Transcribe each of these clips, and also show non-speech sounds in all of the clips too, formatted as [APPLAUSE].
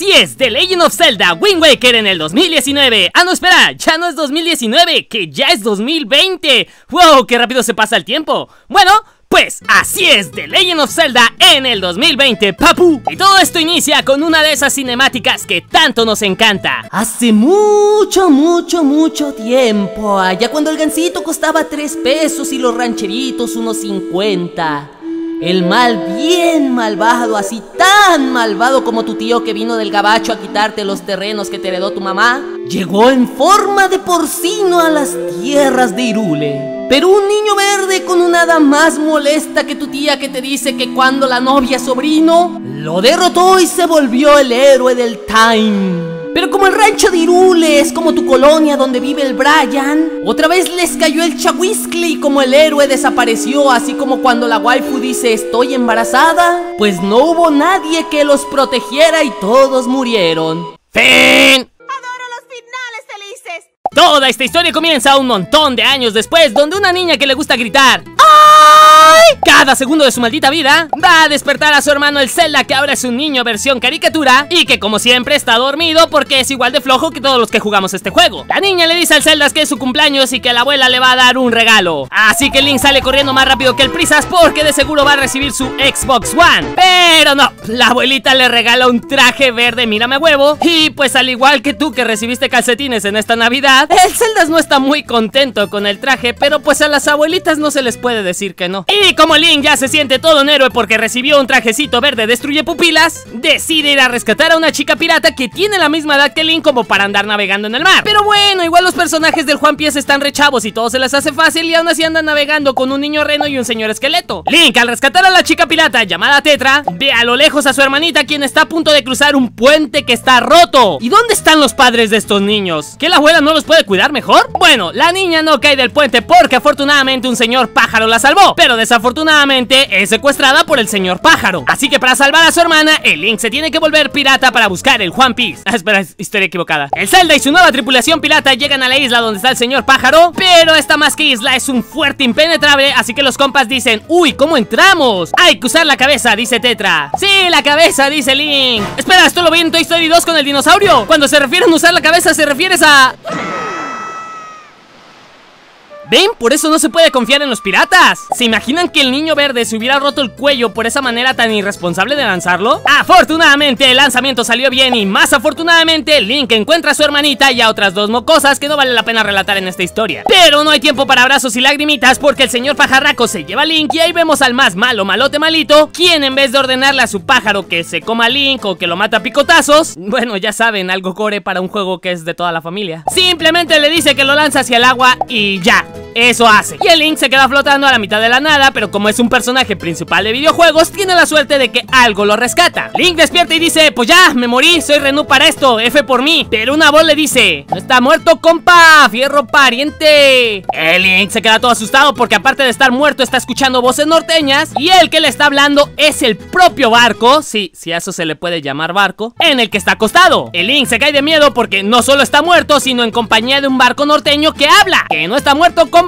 Así es, The Legend of Zelda Wind Waker en el 2019 Ah no, espera, ya no es 2019, que ya es 2020 ¡Wow! ¡Qué rápido se pasa el tiempo! Bueno, pues así es, The Legend of Zelda en el 2020, papu. Y todo esto inicia con una de esas cinemáticas que tanto nos encanta. Hace mucho, mucho, mucho tiempo, allá cuando el gansito costaba 3 pesos y los rancheritos unos 50. El mal bien malvado, así tan malvado como tu tío que vino del gabacho a quitarte los terrenos que te heredó tu mamá, llegó en forma de porcino a las tierras de Irule. Pero un niño verde con una hada más molesta que tu tía que te dice que cuando la novia sobrino lo derrotó y se volvió el héroe del time. Pero como el rancho de Irule es como tu colonia donde vive el Brian, otra vez les cayó el chahuiscle y como el héroe desapareció, así como cuando la waifu dice estoy embarazada, pues no hubo nadie que los protegiera y todos murieron. ¡Fin! Adoro los finales felices. Toda esta historia comienza un montón de años después, donde una niña que le gusta gritar cada segundo de su maldita vida va a despertar a su hermano el Zelda que ahora es un niño versión caricatura y que como siempre está dormido porque es igual de flojo que todos los que jugamos este juego. La niña le dice al Zelda que es su cumpleaños y que la abuela le va a dar un regalo. Así que Link sale corriendo más rápido que el Prisas porque de seguro va a recibir su Xbox One. Pero no, la abuelita le regala un traje verde mírame huevo y pues al igual que tú que recibiste calcetines en esta Navidad, el Zelda no está muy contento con el traje, pero pues a las abuelitas no se les puede decir que no. Y como Link ya se siente todo un héroe porque recibió un trajecito verde destruye pupilas, decide ir a rescatar a una chica pirata que tiene la misma edad que Link como para andar navegando en el mar. Pero bueno, igual los personajes del Juan Pies están rechavos y todo se les hace fácil y aún así andan navegando con un niño reno y un señor esqueleto. Link, al rescatar a la chica pirata llamada Tetra, ve a lo lejos a su hermanita quien está a punto de cruzar un puente que está roto. ¿Y dónde están los padres de estos niños? ¿Que la abuela no los puede cuidar mejor? Bueno, la niña no cae del puente porque afortunadamente un señor pájaro la salvó, pero desafortunadamente es secuestrada por el señor pájaro. Así que para salvar a su hermana, el Link se tiene que volver pirata para buscar el One Piece. Ah, espera, es historia equivocada. El Zelda y su nueva tripulación pirata llegan a la isla donde está el señor pájaro, pero esta más que isla es un fuerte impenetrable, así que los compas dicen, uy, ¿cómo entramos? Hay que usar la cabeza, dice Tetra. Sí, la cabeza, dice Link. Espera, esto lo vi en Toy Story 2 con el dinosaurio. Cuando se refieren a usar la cabeza, se refieres a... ¿Ven? Por eso no se puede confiar en los piratas ¿Se imaginan que el niño verde se hubiera roto el cuello por esa manera tan irresponsable de lanzarlo? Afortunadamente el lanzamiento salió bien y más afortunadamente Link encuentra a su hermanita y a otras dos mocosas que no vale la pena relatar en esta historia Pero no hay tiempo para abrazos y lagrimitas porque el señor pajarraco se lleva a Link y ahí vemos al más malo malote malito Quien en vez de ordenarle a su pájaro que se coma a Link o que lo mata a picotazos Bueno ya saben, algo core para un juego que es de toda la familia Simplemente le dice que lo lanza hacia el agua y ya eso hace. Y el Link se queda flotando a la mitad de la nada, pero como es un personaje principal de videojuegos, tiene la suerte de que algo lo rescata. Link despierta y dice, pues ya, me morí, soy Renú para esto, F por mí. Pero una voz le dice, no está muerto, compa, fierro pariente. El Link se queda todo asustado porque aparte de estar muerto está escuchando voces norteñas y el que le está hablando es el propio barco, sí, si a eso se le puede llamar barco, en el que está acostado. El Link se cae de miedo porque no solo está muerto, sino en compañía de un barco norteño que habla, que no está muerto, compa!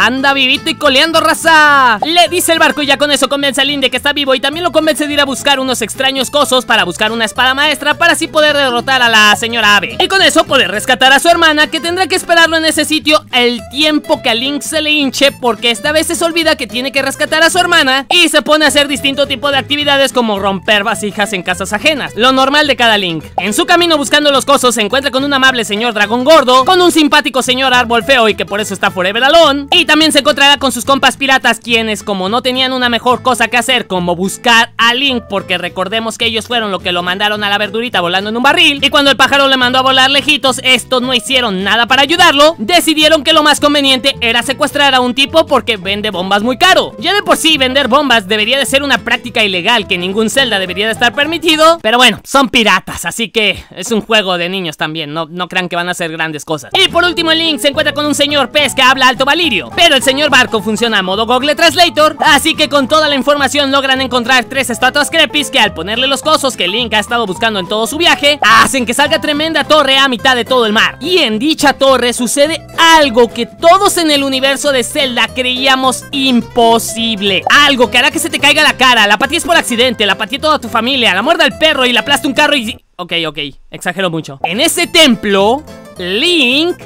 ¡Anda vivito y coleando, raza! Le dice el barco y ya con eso convence a Link de que está vivo y también lo convence de ir a buscar unos extraños cosos para buscar una espada maestra para así poder derrotar a la señora Ave. Y con eso poder rescatar a su hermana que tendrá que esperarlo en ese sitio el tiempo que a Link se le hinche porque esta vez se olvida que tiene que rescatar a su hermana y se pone a hacer distinto tipo de actividades como romper vasijas en casas ajenas, lo normal de cada Link. En su camino buscando los cosos se encuentra con un amable señor dragón gordo, con un simpático señor árbol feo y que por eso está forever alone y también se encontrará con sus compas piratas quienes como no tenían una mejor cosa que hacer como buscar a Link porque recordemos que ellos fueron lo que lo mandaron a la verdurita volando en un barril y cuando el pájaro le mandó a volar lejitos estos no hicieron nada para ayudarlo decidieron que lo más conveniente era secuestrar a un tipo porque vende bombas muy caro. Ya de por sí vender bombas debería de ser una práctica ilegal que ningún Zelda debería de estar permitido pero bueno son piratas así que es un juego de niños también no, no crean que van a hacer grandes cosas. Y por último Link se encuentra con un señor pez que habla alto Valirio. Pero el señor Barco funciona a modo Google Translator, así que con toda la información logran encontrar tres estatuas crepis que al ponerle los cosos que Link ha estado buscando en todo su viaje, hacen que salga tremenda torre a mitad de todo el mar. Y en dicha torre sucede algo que todos en el universo de Zelda creíamos imposible. Algo que hará que se te caiga la cara, la patíes por accidente, la patíe toda tu familia, la muerda el perro y la aplaste un carro y... Ok, ok, exagero mucho. En ese templo, Link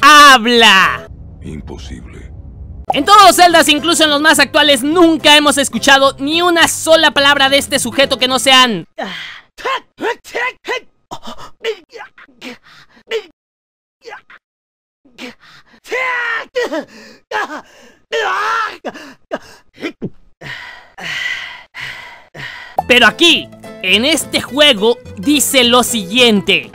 habla. Imposible. En todos los celdas, incluso en los más actuales, nunca hemos escuchado ni una sola palabra de este sujeto que no sean... Pero aquí, en este juego, dice lo siguiente.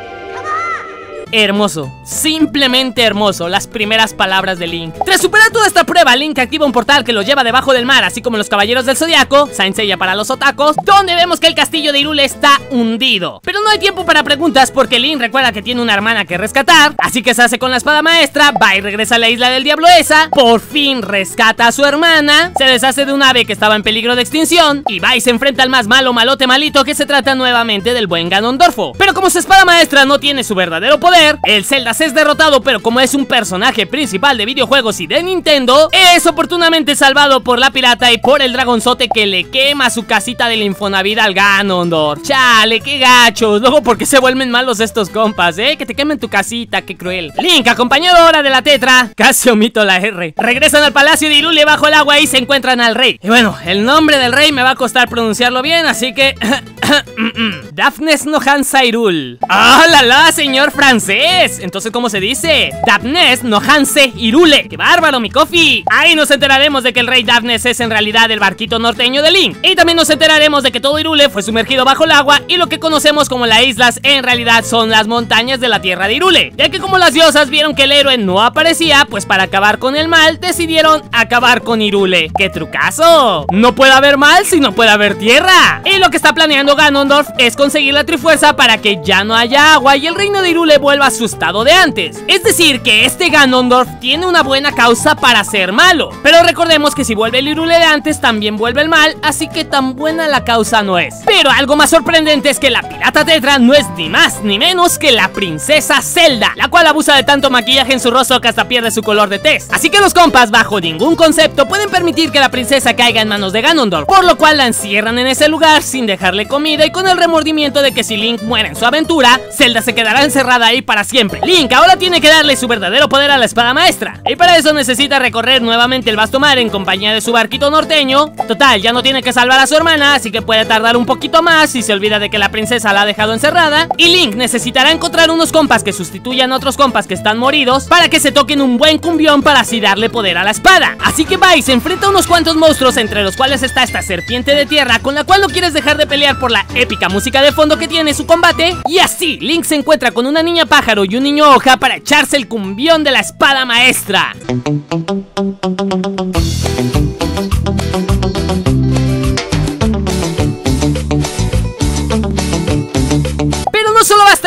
Hermoso, simplemente hermoso, las primeras palabras de Link. Tras superar toda esta prueba, Link activa un portal que lo lleva debajo del mar, así como los caballeros del zodiaco, Saint Seiya para los otacos, donde vemos que el castillo de Irule está hundido. Pero no hay tiempo para preguntas porque Link recuerda que tiene una hermana que rescatar, así que se hace con la espada maestra, va y regresa a la isla del diablo esa, por fin rescata a su hermana, se deshace de un ave que estaba en peligro de extinción, y va y se enfrenta al más malo malote malito que se trata nuevamente del buen Ganondorfo. Pero como su espada maestra no tiene su verdadero poder, el Zelda es derrotado, pero como es un personaje principal de videojuegos y de Nintendo, es oportunamente salvado por la pirata y por el dragonzote que le quema su casita del Infonavit al Ganondorf. Chale, qué gachos. Luego, ¿por qué se vuelven malos estos compas, eh? Que te quemen tu casita, qué cruel. Link, acompañado ahora de la tetra, casi omito la R. Regresan al palacio de Irule bajo el agua y se encuentran al rey. Y bueno, el nombre del rey me va a costar pronunciarlo bien, así que... [COUGHS] Daphnes Nohan Sairul. ¡Ah, la la, señor francés! Entonces, ¿cómo se dice? Daphnes Nohanse Irule. ¡Qué bárbaro, mi coffee! Ahí nos enteraremos de que el rey Daphnes es en realidad el barquito norteño de Link. Y también nos enteraremos de que todo Irule fue sumergido bajo el agua y lo que conocemos como las islas en realidad son las montañas de la tierra de Irule. Ya que como las diosas vieron que el héroe no aparecía, pues para acabar con el mal decidieron acabar con Irule. ¡Qué trucazo! No puede haber mal si no puede haber tierra. Y lo que está planeando Ganondorf es conseguir la trifuerza para que ya no haya agua y el reino de Irule vuelva a su estado de antes. Es decir, que este Ganondorf tiene una buena causa para ser malo. Pero recordemos que si vuelve el Irule de antes, también vuelve el mal, así que tan buena la causa no es. Pero algo más sorprendente es que la pirata Tetra no es ni más ni menos que la princesa Zelda, la cual abusa de tanto maquillaje en su rostro que hasta pierde su color de test. Así que los compas, bajo ningún concepto, pueden permitir que la princesa caiga en manos de Ganondorf, por lo cual la encierran en ese lugar sin dejarle comida y con el remordimiento de que si Link muere en su aventura, Zelda se quedará encerrada ahí para siempre. Link ahora tiene que darle su verdadero poder a la espada maestra, y para eso necesita recorrer nuevamente el vasto mar en compañía de su barquito norteño. Total, ya no tiene que salvar a su hermana, así que puede tardar un poquito más si se olvida de que la princesa la ha dejado encerrada. Y Link necesitará encontrar unos compas que sustituyan a otros compas que están moridos para que se toquen un buen cumbión para así darle poder a la espada. Así que y se enfrenta a unos cuantos monstruos entre los cuales está esta serpiente de tierra con la cual no quieres dejar de pelear por la épica música de fondo que tiene su combate. Y así, Link se encuentra con una niña pájaro y un niño para echarse el cumbión de la espada maestra.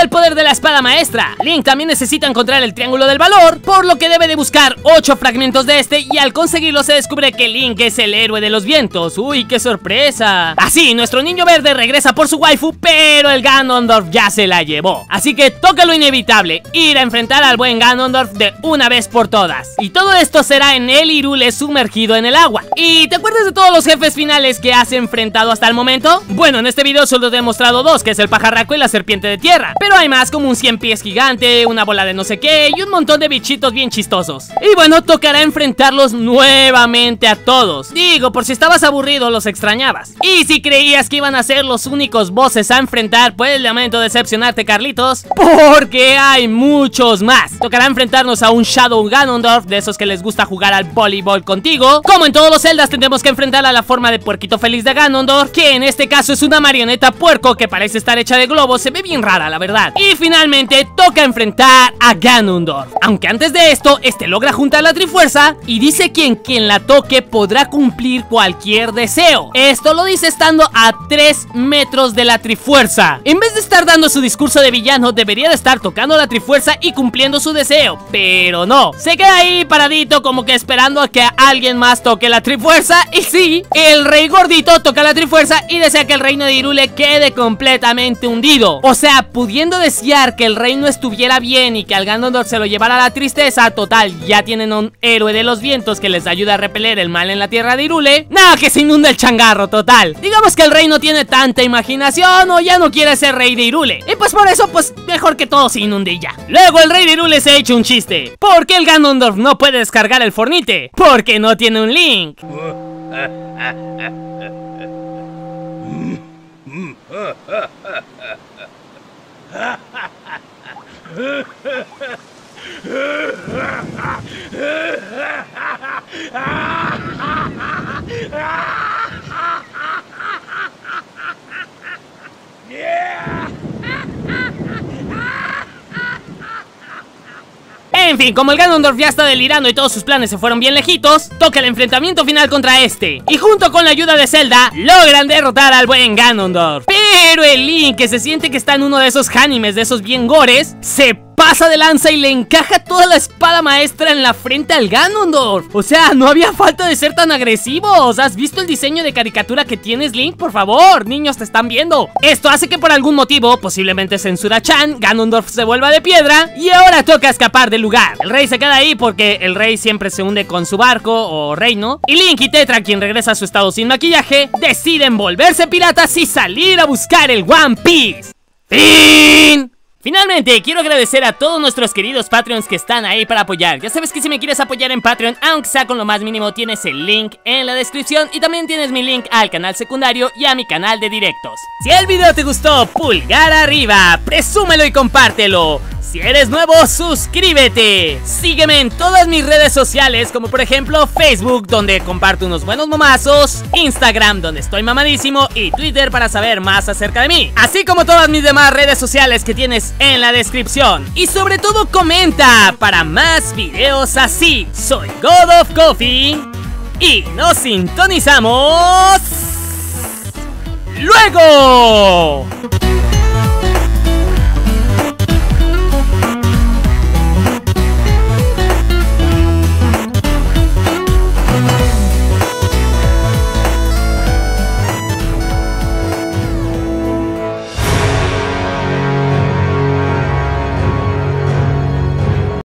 El poder de la espada maestra, Link también necesita encontrar el triángulo del valor, por lo que debe de buscar 8 fragmentos de este y al conseguirlo se descubre que Link es el héroe de los vientos. ¡Uy, qué sorpresa! Así, nuestro niño verde regresa por su waifu, pero el Ganondorf ya se la llevó. Así que toca lo inevitable, ir a enfrentar al buen Ganondorf de una vez por todas. Y todo esto será en el Irule sumergido en el agua. ¿Y te acuerdas de todos los jefes finales que has enfrentado hasta el momento? Bueno, en este video solo te he mostrado dos, que es el pajarraco y la serpiente de tierra. Hay más como un 100 pies gigante, una bola de no sé qué y un montón de bichitos bien chistosos. Y bueno, tocará enfrentarlos nuevamente a todos. Digo, por si estabas aburrido los extrañabas. Y si creías que iban a ser los únicos bosses a enfrentar, pues lamento decepcionarte Carlitos, porque hay muchos más. Tocará enfrentarnos a un Shadow Ganondorf, de esos que les gusta jugar al voleibol contigo. Como en todos los celdas tendremos que enfrentar a la forma de puerquito feliz de Ganondorf, que en este caso es una marioneta puerco que parece estar hecha de globos, se ve bien rara la verdad. Y finalmente toca enfrentar a Ganondorf. Aunque antes de esto, este logra juntar la Trifuerza y dice quien quien la toque podrá cumplir cualquier deseo. Esto lo dice estando a 3 metros de la Trifuerza. En vez de estar dando su discurso de villano, debería de estar tocando la Trifuerza y cumpliendo su deseo. Pero no, se queda ahí paradito como que esperando a que alguien más toque la Trifuerza. Y sí, el rey gordito toca la Trifuerza y desea que el reino de Irule quede completamente hundido. O sea, pudiendo desear que el reino estuviera bien y que al Ganondorf se lo llevara la tristeza, total, ya tienen un héroe de los vientos que les ayuda a repeler el mal en la tierra de Irule. Nada, que se inunda el changarro, total. Digamos que el rey no tiene tanta imaginación o ya no quiere ser rey de Irule. Y pues por eso, pues mejor que todo se inunde ya. Luego el rey de Irule se ha hecho un chiste. ¿Por qué el Ganondorf no puede descargar el fornite? Porque no tiene un link. Ha [LAUGHS] [LAUGHS] En fin, como el Ganondorf ya está delirando y todos sus planes se fueron bien lejitos, toca el enfrentamiento final contra este. Y junto con la ayuda de Zelda, logran derrotar al buen Ganondorf. Pero el Link, que se siente que está en uno de esos animes, de esos bien gores, se pasa de lanza y le encaja toda la espada maestra en la frente al Ganondorf. O sea, no había falta de ser tan agresivos. ¿Has visto el diseño de caricatura que tienes, Link? Por favor, niños te están viendo. Esto hace que por algún motivo, posiblemente censura Chan, Ganondorf se vuelva de piedra y ahora toca escapar del lugar. El rey se queda ahí porque el rey siempre se hunde con su barco o reino. Y Link y Tetra, quien regresa a su estado sin maquillaje, deciden volverse piratas y salir a buscar el One Piece. ¡Fin! Finalmente, quiero agradecer a todos nuestros queridos Patreons que están ahí para apoyar. Ya sabes que si me quieres apoyar en Patreon, aunque sea con lo más mínimo, tienes el link en la descripción y también tienes mi link al canal secundario y a mi canal de directos. Si el video te gustó, pulgar arriba, presúmelo y compártelo. Si eres nuevo, suscríbete. Sígueme en todas mis redes sociales, como por ejemplo Facebook, donde comparto unos buenos momazos, Instagram, donde estoy mamadísimo, y Twitter para saber más acerca de mí. Así como todas mis demás redes sociales que tienes en la descripción. Y sobre todo comenta para más videos así. Soy God of Coffee y nos sintonizamos luego.